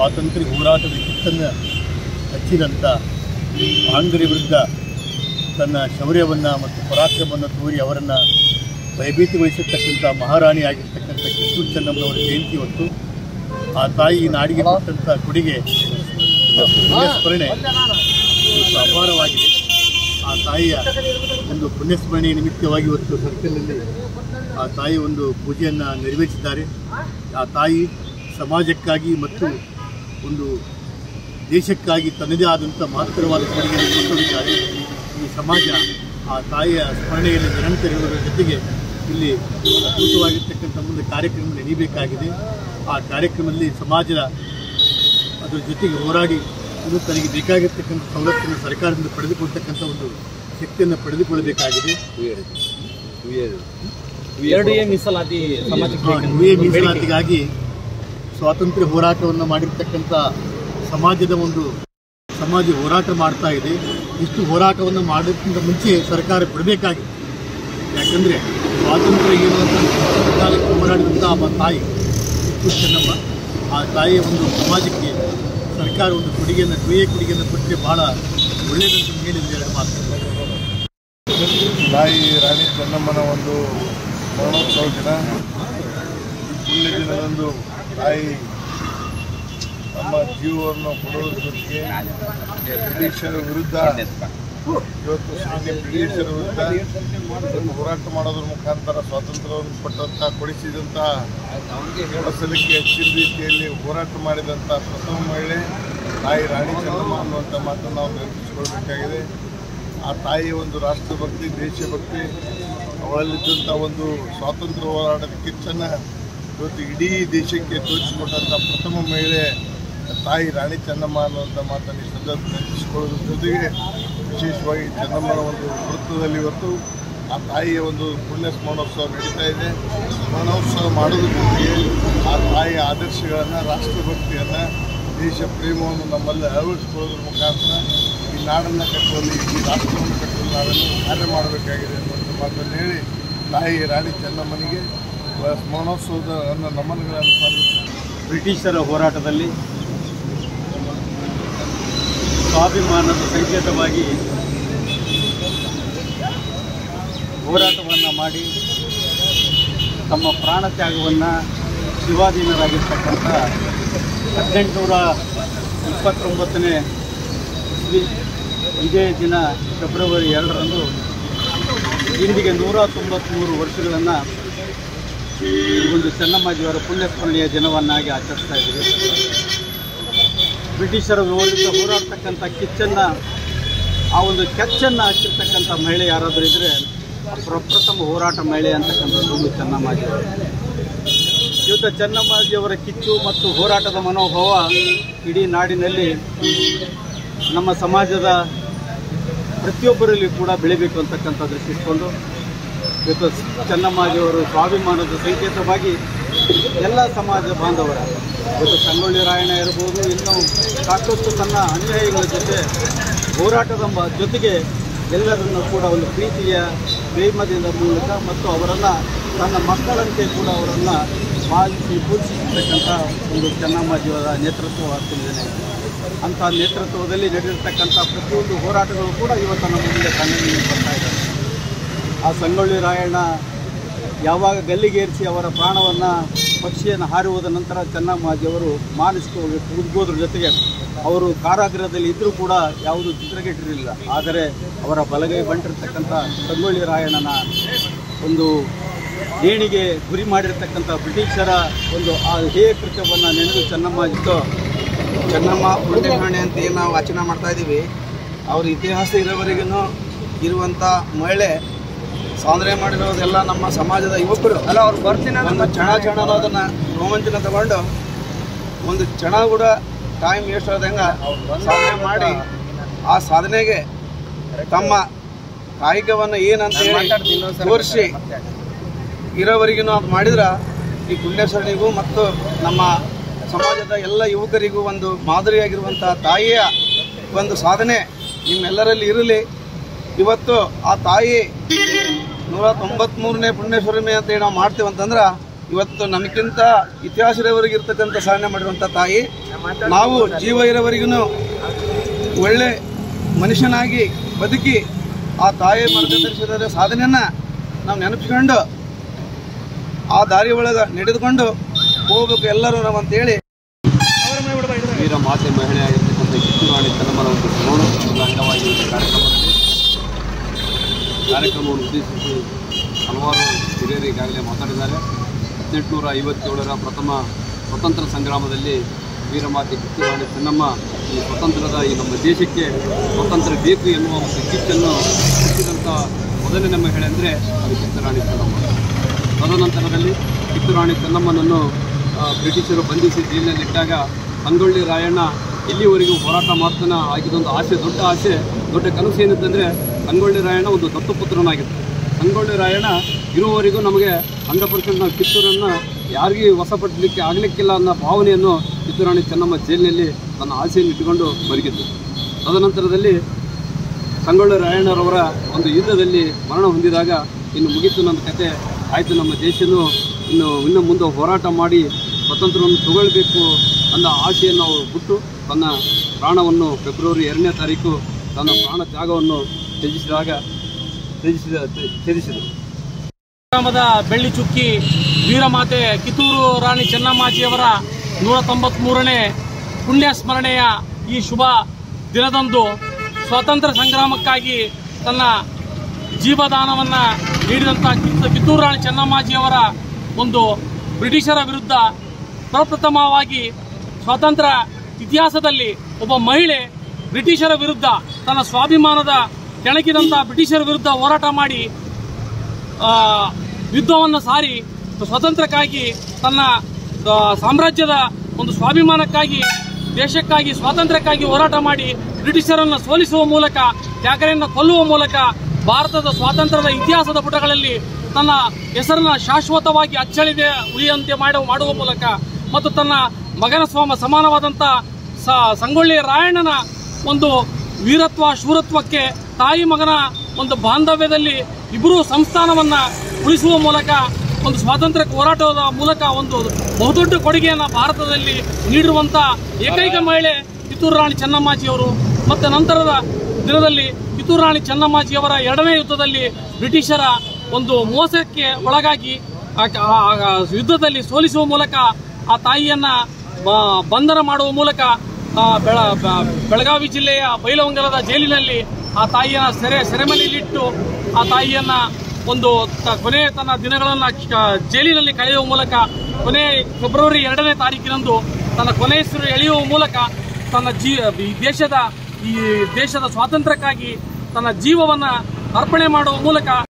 ಸ್ವಾತಂತ್ರ್ಯ ಹೋರಾಟದ ಕಿತ್ತನ್ನು ಹಚ್ಚಿದಂಥ ಆಂಗ್ರಿ ವಿರುದ್ಧ ತನ್ನ ಶೌರ್ಯವನ್ನು ಮತ್ತು ಪರಾಕ್ರಮವನ್ನು ತೋರಿ ಅವರನ್ನು ಭಯಭೀತಿಗೊಳಿಸಿರ್ತಕ್ಕಂಥ ಮಹಾರಾಣಿಯಾಗಿರ್ತಕ್ಕಂಥ ಕಿತ್ತೂರು ಚೆನ್ನಮ್ಮನವರ ಜಯಂತಿ ಹೊತ್ತು ಆ ತಾಯಿ ನಾಡಿಗೆ ಕೊಟ್ಟಂಥ ಕೊಡುಗೆ ಪುಣ್ಯಸ್ಮರಣೆ ಅಪಾರವಾಗಿದೆ. ಆ ತಾಯಿಯ ಒಂದು ಪುಣ್ಯಸ್ಮರಣೆಯ ನಿಮಿತ್ತವಾಗಿ ಇವತ್ತು ಸರ್ಕಲ್ನಲ್ಲಿ ಆ ತಾಯಿ ಒಂದು ಪೂಜೆಯನ್ನು ನೆರವೇರಿಸಿದ್ದಾರೆ. ಆ ತಾಯಿ ಸಮಾಜಕ್ಕಾಗಿ ಮತ್ತು ಒಂದು ದೇಶಕ್ಕಾಗಿ ತನ್ನದೇ ಆದಂಥ ಮಹತ್ತರವಾದ ಕೊಡುಗೆಯನ್ನು ಕೊಟ್ಟಿದ್ದಾರೆ ಈ ಸಮಾಜ ಆ ತಾಯಿಯ ಸ್ಮರಣೆಯಲ್ಲಿ ನಿರಂತರ ಇರುವುದರ ಜೊತೆಗೆ ಇಲ್ಲಿ ಅದ್ಭುತವಾಗಿರ್ತಕ್ಕಂಥ ಮುಂದೆ ಕಾರ್ಯಕ್ರಮ ನಡೀಬೇಕಾಗಿದೆ. ಆ ಕಾರ್ಯಕ್ರಮದಲ್ಲಿ ಸಮಾಜದ ಅದರ ಜೊತೆಗೆ ಹೋರಾಡಿ ಇದು ತನಗೆ ಬೇಕಾಗಿರ್ತಕ್ಕಂಥ ಸವಲತ್ತನ್ನು ಸರ್ಕಾರದಿಂದ ಪಡೆದುಕೊಳ್ತಕ್ಕಂಥ ಒಂದು ಶಕ್ತಿಯನ್ನು ಪಡೆದುಕೊಳ್ಳಬೇಕಾಗಿದೆ. ಎರಡು ಎ ಮೀಸಲಾತಿ ಮೀಸಲಾತಿಗಾಗಿ ಸ್ವಾತಂತ್ರ್ಯ ಹೋರಾಟವನ್ನು ಮಾಡಿರ್ತಕ್ಕಂಥ ಸಮಾಜದ ಒಂದು ಸಮಾಜ ಹೋರಾಟ ಮಾಡ್ತಾ ಇದೆ. ಇಷ್ಟು ಹೋರಾಟವನ್ನು ಮಾಡೋದಕ್ಕಿಂತ ಮುಂಚೆ ಸರ್ಕಾರ ಬಿಡಬೇಕಾಗಿತ್ತು ಯಾಕಂದರೆ ಸ್ವಾತಂತ್ರ್ಯ ಏನು ಅಂತ ಕಾಲಕ್ಕೆ ಹೋರಾಡಿದಂಥ ಆ ತಾಯಿ ಚೆನ್ನಮ್ಮ ಆ ತಾಯಿಯ ಒಂದು ಸಮಾಜಕ್ಕೆ ಸರ್ಕಾರ ಒಂದು ಕೊಡುಗೆಯನ್ನು ಕೊಯ್ಯ ಕೊಡುಗೆಯನ್ನು ಕೊಟ್ಟರೆ ಭಾಳ ಒಳ್ಳೆಯದಂತ ಮೇಲೆ ಮಾತು. ತಾಯಿ ರಾಣಿ ಚೆನ್ನಮ್ಮನ ಒಂದು ಮರಣೋತ್ಸವ ದಿನ. ಒಂದು ದಿನದಂದು ತಾಯಿ ತಮ್ಮ ಜೀವವನ್ನು ಕೊಡೋದ್ರ ಜೊತೆಗೆ ಬ್ರಿಟಿಷರ ವಿರುದ್ಧ, ಇವತ್ತು ಬ್ರಿಟಿಷರ ವಿರುದ್ಧ ಹೋರಾಟ ಮಾಡೋದ್ರ ಮುಖಾಂತರ ಸ್ವಾತಂತ್ರ್ಯವನ್ನು ಕೊಟ್ಟಂಥ ಕೊಡಿಸಿದಂಥ ಕೊಡಸಲಿಕ್ಕೆ ಹೆಚ್ಚಿನ ರೀತಿಯಲ್ಲಿ ಹೋರಾಟ ಮಾಡಿದಂಥ ಪ್ರಥಮ ಮಹಿಳೆ ತಾಯಿ ರಾಣಿ ಚೆನ್ನಮ್ಮ ಅನ್ನುವಂಥ ಮಾತನ್ನು ನಾವು ನೆನಪಿಸಿಕೊಳ್ಬೇಕಾಗಿದೆ. ಆ ತಾಯಿಯ ಒಂದು ರಾಷ್ಟ್ರಭಕ್ತಿ, ದೇಶಭಕ್ತಿ ಅವಳಲ್ಲಿದ್ದಂಥ ಒಂದು ಸ್ವಾತಂತ್ರ್ಯ ಹೋರಾಟದ ಕಿಚ್ಚನ್ನು ಇವತ್ತು ಇಡೀ ದೇಶಕ್ಕೆ ತೋರಿಸಿಕೊಟ್ಟಂಥ ಪ್ರಥಮ ಮಹಿಳೆ ತಾಯಿ ರಾಣಿ ಚೆನ್ನಮ್ಮ ಅನ್ನುವಂಥ ಮಾತನ್ನು ಸಂದರ್ಭ ಜೊತೆಗೆ ವಿಶೇಷವಾಗಿ ಚೆನ್ನಮ್ಮನ ಒಂದು ವೃತ್ತದಲ್ಲಿ ಇವತ್ತು ಆ ತಾಯಿಯ ಒಂದು ಪುಣ್ಯ ಸ್ಮರಣೋತ್ಸವ ನಡೀತಾ ಇದೆ. ಸ್ಮರಣೋತ್ಸವ ಮಾಡೋದ್ರ ಜೊತೆಗೆ ಆ ತಾಯಿಯ ಆದರ್ಶಗಳನ್ನು, ರಾಷ್ಟ್ರಭಕ್ತಿಯನ್ನು, ದೇಶ ಪ್ರೇಮವನ್ನು ನಮ್ಮಲ್ಲಿ ಅಳವಡಿಸಿಕೊಳ್ಳೋದ್ರ ಮುಖಾಂತರ ಈ ನಾಡನ್ನು ಕಟ್ಟುವಲ್ಲಿ, ಈ ರಾಷ್ಟ್ರವನ್ನು ಕಟ್ಟುವಲ್ಲಿ ನಾವೆಲ್ಲರೂ ಕಾರ್ಯ ಮಾಡಬೇಕಾಗಿದೆ ಅನ್ನುವಂಥ ಮಾತನ್ನು ಹೇಳಿ ತಾಯಿ ರಾಣಿ ಚೆನ್ನಮ್ಮನಿಗೆ ಸ್ಮರಣೋತ್ಸವದ ನಮನಗಳನ್ನು ಬ್ರಿಟಿಷರ ಹೋರಾಟದಲ್ಲಿ ಸ್ವಾಭಿಮಾನದ ಸಂಕೇತವಾಗಿ ಹೋರಾಟವನ್ನು ಮಾಡಿ ತಮ್ಮ ಪ್ರಾಣ ತ್ಯಾಗವನ್ನು ಶಿವಾಧೀನರಾಗಿರ್ತಕ್ಕಂಥ ಹದಿನೆಂಟುನೂರ ಇಪ್ಪತ್ತೊಂಬತ್ತನೇ ಇದೇ ದಿನ ಫೆಬ್ರವರಿ ಎರಡರಂದು ಇಂದಿಗೆ ನೂರ ತೊಂಬತ್ತ್ಮೂರು ವರ್ಷಗಳನ್ನು ಒಂದು ಚೆನ್ನಮ್ಮಾಜಿಯವರ ಪುಣ್ಯಸ್ಮರಣೆಯ ದಿನವನ್ನಾಗಿ ಆಚರಿಸ್ತಾ ಇದ್ದೀವಿ. ಬ್ರಿಟಿಷರ ವಿರುದ್ಧ ಹೋರಾಡ್ತಕ್ಕಂಥ ಕಿಚ್ಚನ್ನು, ಆ ಒಂದು ಕೆಚ್ಚನ್ನು ಹಚ್ಚಿರ್ತಕ್ಕಂಥ ಮಹಿಳೆ ಯಾರಾದರೂ ಇದ್ದರೆ ಪ್ರಪ್ರಥಮ ಹೋರಾಟ ಮಹಿಳೆ ಅಂತಕ್ಕಂಥದ್ದು ಒಂದು ಚೆನ್ನಮ್ಮಾಜಿಯವರು. ಇವತ್ತು ಚೆನ್ನಮ್ಮಾಜಿಯವರ ಕಿಚ್ಚು ಮತ್ತು ಹೋರಾಟದ ಮನೋಭಾವ ಇಡೀ ನಾಡಿನಲ್ಲಿ ನಮ್ಮ ಸಮಾಜದ ಪ್ರತಿಯೊಬ್ಬರಲ್ಲಿ ಕೂಡ ಬೆಳಿಬೇಕು ಅಂತಕ್ಕಂಥ ದೃಷ್ಟಿಸ್ಕೊಂಡು ಇವತ್ತು ಚೆನ್ನಮ್ಮಾಜಿಯವರು ಸ್ವಾಭಿಮಾನದ ಸಂಕೇತವಾಗಿ ಎಲ್ಲ ಸಮಾಜ ಬಾಂಧವರ ಮತ್ತು ಸಂಗೊಳ್ಳಿ ರಾಯಣ್ಣ ಇರ್ಬೋದು, ಇನ್ನೂ ಸಾಕಷ್ಟು ತನ್ನ ಅನುಯಾಯಿಗಳ ಜೊತೆ ಹೋರಾಟದ ಜೊತೆಗೆ ಎಲ್ಲರನ್ನು ಕೂಡ ಒಂದು ಪ್ರೀತಿಯ ಪ್ರೇಮದಿಂದ ಮೂಲಕ ಮತ್ತು ಅವರನ್ನು ತನ್ನ ಮಕ್ಕಳಂತೆ ಕೂಡ ಅವರನ್ನು ಪಾಲಿಸಿ ಪೂಜಿಸಿರ್ತಕ್ಕಂಥ ಒಂದು ಚೆನ್ನಮ್ಮಾಜಿಯವರ ನೇತೃತ್ವ ಆಗ್ತಿದ್ದೇನೆ ಅಂಥ ನೇತೃತ್ವದಲ್ಲಿ ನಡೆದಿರ್ತಕ್ಕಂಥ ಪ್ರತಿಯೊಂದು ಹೋರಾಟಗಳು ಕೂಡ ಇವತ್ತು ನಮ್ಮ ಮುಂದೆ ಕಣ್ಣಿಗೆ ಬರ್ತಾ ಇದ್ದಾರೆ ಆ ಸಂಗೊಳ್ಳಿ ರಾಯಣ್ಣ ಯಾವಾಗ ಗಲ್ಲಿಗೇರಿಸಿ ಅವರ ಪ್ರಾಣವನ್ನು ಪಕ್ಷಿಯನ್ನು ಹಾರುವುದ ನಂತರ ಚೆನ್ನಮ್ಮಾಜಿಯವರು ಮಾನಸಿಕ ಉದ್ಬೋದ್ರ ಜೊತೆಗೆ ಅವರು ಕಾರಾಗೃಹದಲ್ಲಿ ಇದ್ದರೂ ಕೂಡ ಯಾವುದೂ ಚಿತ್ರಗೆಟ್ಟಿರಲಿಲ್ಲ. ಆದರೆ ಅವರ ಬಲಗೈ ಬಂಟಿರ್ತಕ್ಕಂಥ ಸಂಗೊಳ್ಳಿ ರಾಯಣ್ಣನ ಒಂದು ದೇಣಿಗೆ ಗುರಿ ಮಾಡಿರ್ತಕ್ಕಂಥ ಬ್ರಿಟಿಷರ ಒಂದು ಆ ಹೇಯ ಕೃತ್ಯವನ್ನು ನೆನೆದು ಚೆನ್ನಮ್ಮಾಜಿತ್ತು ಚೆನ್ನಮ್ಮ ಪುಣ್ಯಸ್ಮರಣೆ ಅಂತ ಏನು ನಾವು ಆಚರಣೆ ಮಾಡ್ತಾ ಇದ್ದೀವಿ ಅವ್ರ ಇತಿಹಾಸ ಇರೋವರೆಗೂ ಇರುವಂಥ ಮಹಿಳೆ ಸಾಧನೆ ಮಾಡಿರೋದೆಲ್ಲ ನಮ್ಮ ಸಮಾಜದ ಯುವಕರು. ಅಲ್ಲ ಅವ್ರು ಬರ್ತೀನಿ ಒಂದು ಚಣ ಚಣ ಅನ್ನೋದನ್ನ ರೋಮಾಂಚನ ತಗೊಂಡು ಒಂದು ಚಣ ಕೂಡ ಟೈಮ್ ವೇಸ್ಟ್ ಆದಂಗೆ ಸಾಧನೆ ಮಾಡಿ ಆ ಸಾಧನೆಗೆ ತಮ್ಮ ಕಾಯಕವನ್ನು ಏನಂತ ಹೇಳಿ ತೋರಿಸಿ. ಇರೋವರೆಗೂ ಅದು ಮಾಡಿದ್ರೆ ಈ ಗುಂಡೇಶ್ವರನಿಗೂ ಮತ್ತು ನಮ್ಮ ಸಮಾಜದ ಎಲ್ಲ ಯುವಕರಿಗೂ ಒಂದು ಮಾದರಿಯಾಗಿರುವಂಥ ತಾಯಿಯ ಒಂದು ಸಾಧನೆ ನಿಮ್ಮೆಲ್ಲರಲ್ಲಿ ಇರಲಿ. ಇವತ್ತು ಆ ತಾಯಿ ನೂರ ತೊಂಬತ್ಮೂರನೇ ಪುಣ್ಯಸ್ವರಮೆ ಅಂತ ನಾವು ಮಾಡ್ತೇವೆ ಅಂತಂದ್ರೆ ಇವತ್ತು ನಮಗಿಂತ ಇತಿಹಾಸ ಇರೋವರೆಗೆ ಇರ್ತಕ್ಕಂಥ ಸಾಧನೆ ಮಾಡಿರುವಂಥ ತಾಯಿ. ನಾವು ಜೀವ ಇರೋವರೆಗೂ ಒಳ್ಳೆ ಮನುಷ್ಯನಾಗಿ ಬದುಕಿ ಆ ತಾಯಿ ಮಾರ್ಗದರ್ಶನದ ಸಾಧನೆಯನ್ನು ನಾವು ನೆನಪಿಸ್ಕೊಂಡು ಆ ದಾರಿ ಒಳಗೆ ನಡೆದುಕೊಂಡು ಹೋಗ್ಬೇಕು ಎಲ್ಲರೂ ನಾವು ಅಂತೇಳಿ. ವೀರ ಮಾತೆ ಮಹಿಳೆಯಾಗಿರ್ತಕ್ಕಂಥ ಕಿತ್ತೂರು ರಾಣಿ ಚೆನ್ನಮ್ಮನ ಒಂದು ಅಂಗವಾಗಿ ಈ ಕಾರ್ಯಕ್ರಮದಲ್ಲಿ ಕಾರ್ಯಕ್ರಮವನ್ನು ಉದ್ದೇಶಿಸಿ ಹಲವಾರು ಹಿರಿಯರು ಈಗಾಗಲೇ ಮಾತಾಡಿದ್ದಾರೆ. ಹದಿನೆಂಟುನೂರ ಐವತ್ತೇಳರ ಪ್ರಥಮ ಸ್ವತಂತ್ರ ಸಂಗ್ರಾಮದಲ್ಲಿ ವೀರಮಾತೆ ಕಿತ್ತೂರಾಣಿ ಚೆನ್ನಮ್ಮ ಈ ಸ್ವತಂತ್ರದ ಈ ನಮ್ಮ ದೇಶಕ್ಕೆ ಸ್ವತಂತ್ರ ಬೇಕು ಎನ್ನುವ ಒಂದು ಕಿಚ್ಚನ್ನು ಮೊದಲೇ ನಮ್ಮ ಹೇಳಿ ಅಂದರೆ ಅದು ಕಿತ್ತೂರಾಣಿ ಚೆನ್ನಮ್ಮ. ತದನಂತರದಲ್ಲಿ ಕಿತ್ತೂರಾಣಿ ಚೆನ್ನಮ್ಮನನ್ನು ಬ್ರಿಟಿಷರು ಬಂಧಿಸಿ ಜೈಲಿನಲ್ಲಿಟ್ಟಾಗ ಸಂಗೊಳ್ಳಿ ರಾಯಣ್ಣ ಇಲ್ಲಿವರೆಗೂ ಹೋರಾಟ ಮಾಡ್ತಾನೆ ಆಗಿದ್ದೊಂದು ಆಸೆ, ದೊಡ್ಡ ಆಸೆ, ದೊಡ್ಡ ಕನಸು ಏನಿತ್ತಂದರೆ ಸಂಗೊಳ್ಳಿ ರಾಯಣ್ಣ ಒಂದು ದತ್ತುಪುತ್ರನಾಗಿತ್ತು ಸಂಗೊಳ್ಳಿ ರಾಯಣ್ಣ ಇರುವವರೆಗೂ ನಮಗೆ ಹಂಡ್ರೆಡ್ ಪರ್ಸೆಂಟ್ ನಾವು ಕಿತ್ತೂರನ್ನು ಯಾರಿಗೂ ವಶಪಡಿಸಲಿಕ್ಕೆ ಆಗಲಿಕ್ಕಿಲ್ಲ ಅನ್ನೋ ಭಾವನೆಯನ್ನು ಕಿತ್ತೂರಾಣಿ ಚೆನ್ನಮ್ಮ ಜೈಲಿನಲ್ಲಿ ತನ್ನ ಆಸೆಯನ್ನು ಇಟ್ಟುಕೊಂಡು ಬದುಕಿದ್ದು ತದನಂತರದಲ್ಲಿ ಸಂಗೊಳ್ಳಿ ರಾಯಣ್ಣರವರ ಒಂದು ಯುದ್ಧದಲ್ಲಿ ಮರಣ ಹೊಂದಿದಾಗ ಇನ್ನು ಮುಗಿತು ನನ್ನ ಕತೆ ಆಯಿತು. ನಮ್ಮ ದೇಶನು ಇನ್ನು ಇನ್ನು ಮುಂದೆ ಹೋರಾಟ ಮಾಡಿ ಸ್ವತಂತ್ರವನ್ನು ತಗೊಳ್ಬೇಕು ಅನ್ನೋ ಆಸೆಯನ್ನು ಅವರು ಬಿಟ್ಟು ತನ್ನ ಪ್ರಾಣವನ್ನು ಫೆಬ್ರವರಿ ಎರಡನೇ ತಾರೀಕು ತನ್ನ ಪ್ರಾಣ ತ್ಯಾಗವನ್ನು ತ್ಯಜಿಸಿದಾಗ ತ್ಯಜಿಸಿದ ತ್ಯಜಿಸಿದರು ಗ್ರಾಮದ ಬೆಳ್ಳಿ ಚುಕ್ಕಿ ವೀರಮಾತೆ ಕಿತ್ತೂರು ರಾಣಿ ಚೆನ್ನಮ್ಮಾಜಿಯವರ ನೂರ ತೊಂಬತ್ಮೂರನೇ ಪುಣ್ಯ ಸ್ಮರಣೆಯ ಈ ಶುಭ ದಿನದಂದು ಸ್ವಾತಂತ್ರ್ಯ ಸಂಗ್ರಾಮಕ್ಕಾಗಿ ತನ್ನ ಜೀವದಾನವನ್ನು ನೀಡಿದಂಥ ಕಿತ್ತು- ಕಿತ್ತೂರು ರಾಣಿ ಚೆನ್ನಮ್ಮಾಜಿಯವರ ಒಂದು ಬ್ರಿಟಿಷರ ವಿರುದ್ಧ ಪ್ರಪ್ರಥಮವಾಗಿ ಸ್ವಾತಂತ್ರ್ಯ ಇತಿಹಾಸದಲ್ಲಿ ಒಬ್ಬ ಮಹಿಳೆ ಬ್ರಿಟಿಷರ ವಿರುದ್ಧ ತನ್ನ ಸ್ವಾಭಿಮಾನದ ಕೆಣಕಿದಂಥ ಬ್ರಿಟಿಷರ ವಿರುದ್ಧ ಹೋರಾಟ ಮಾಡಿ ಯುದ್ಧವನ್ನು ಸಾರಿ ಸ್ವಾತಂತ್ರ್ಯಕ್ಕಾಗಿ ತನ್ನ ಸಾಮ್ರಾಜ್ಯದ ಒಂದು ಸ್ವಾಭಿಮಾನಕ್ಕಾಗಿ, ದೇಶಕ್ಕಾಗಿ ಸ್ವಾತಂತ್ರ್ಯಕ್ಕಾಗಿ ಹೋರಾಟ ಮಾಡಿ ಬ್ರಿಟಿಷರನ್ನು ಸೋಲಿಸುವ ಮೂಲಕ ತ್ಯಾಗರೆಯನ್ನು ಕೊಲ್ಲುವ ಮೂಲಕ ಭಾರತದ ಸ್ವಾತಂತ್ರ್ಯದ ಇತಿಹಾಸದ ಪುಟಗಳಲ್ಲಿ ತನ್ನ ಹೆಸರನ್ನ ಶಾಶ್ವತವಾಗಿ ಅಚ್ಚಳಿದೆ, ಉಳಿಯಂತೆ ಮಾಡುವ ಮೂಲಕ ಮತ್ತು ತನ್ನ ಮಗನ ಸ್ವಾಮ ಸಮಾನವಾದಂಥ ಸಂಗೊಳ್ಳಿ ರಾಯಣ್ಣನ ಒಂದು ವೀರತ್ವ, ಶೂರತ್ವಕ್ಕೆ ತಾಯಿ ಮಗನ ಒಂದು ಬಾಂಧವ್ಯದಲ್ಲಿ ಇಬ್ಬರು ಸಂಸ್ಥಾನವನ್ನ ಉಳಿಸುವ ಮೂಲಕ, ಒಂದು ಸ್ವಾತಂತ್ರ್ಯ ಹೋರಾಟದ ಮೂಲಕ ಒಂದು ಬಹುದೊಡ್ಡ ಕೊಡುಗೆಯನ್ನ ಭಾರತದಲ್ಲಿ ನೀಡಿರುವಂತ ಏಕೈಕ ಮಹಿಳೆ ಕಿತ್ತೂರು ರಾಣಿ ಚೆನ್ನಮ್ಮಾಜಿಯವರು ಮತ್ತೆ ನಂತರದ ದಿನದಲ್ಲಿ ಕಿತ್ತೂರು ರಾಣಿ ಚೆನ್ನಮ್ಮಾಜಿಯವರ ಎರಡನೇ ಯುದ್ಧದಲ್ಲಿ ಬ್ರಿಟಿಷರ ಒಂದು ಮೋಸಕ್ಕೆ ಒಳಗಾಗಿ ಯುದ್ಧದಲ್ಲಿ ಸೋಲಿಸುವ ಮೂಲಕ ಆ ತಾಯಿಯನ್ನ ಬಂಧನ ಮಾಡುವ ಮೂಲಕ ಬೆಳಗಾವಿ ಜಿಲ್ಲೆಯ ಬೈಲವಂಗಲದ ಜೈಲಿನಲ್ಲಿ ಆ ತಾಯಿಯನ್ನ ಸೆರೆ ಸೆರೆಮನೆಯಲ್ಲಿಟ್ಟು ಆ ತಾಯಿಯನ್ನ ಒಂದು ತ- ಕೊನೆ ತನ್ನ ದಿನಗಳನ್ನ ಜೈಲಿನಲ್ಲಿ ಕಳೆಯುವ ಮೂಲಕ ಕೊನೆ ಫೆಬ್ರವರಿ ಎರಡನೇ ತಾರೀಕಿನಂದು ತನ್ನ ಕೊನೆಯಸಿರು ಎಳೆಯುವ ಮೂಲಕ ತನ್ನ ಜೀ ದೇಶದ ಈ ದೇಶದ ಸ್ವಾತಂತ್ರ್ಯಕ್ಕಾಗಿ ತನ್ನ ಜೀವವನ್ನ ಅರ್ಪಣೆ ಮಾಡುವ ಮೂಲಕ